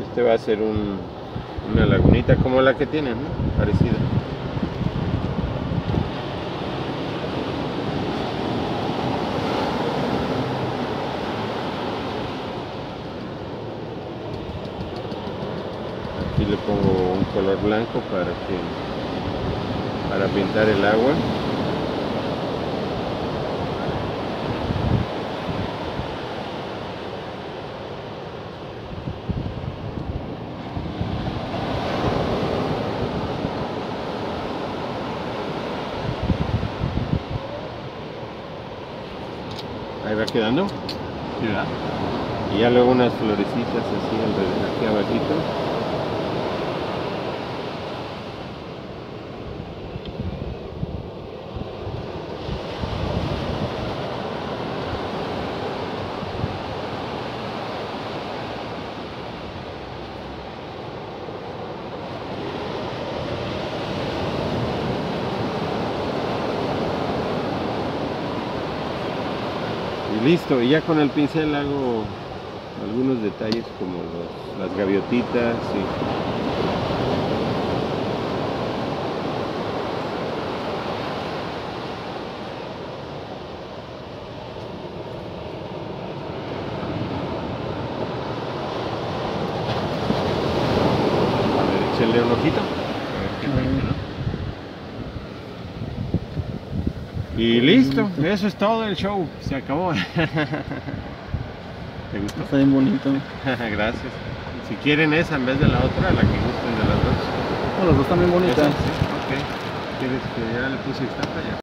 Este va a ser un, una lagunita como la que tienen, ¿no? Parecida. Aquí le pongo un color blanco para que para pintar el agua. Ahí va quedando. Y ya luego unas florecitas así alrededor, aquí abajito. Y listo, y ya con el pincel hago algunos detalles como las gaviotitas y échenle un ojito. Y listo, eso es todo el show, se acabó. ¿Te gustó? Está bien bonito. Gracias. Si quieren esa en vez de la otra, la que gusten de las dos. Bueno, las dos están bien bonitas. Sí, ok. ¿Quieres que ya le puse esta ya?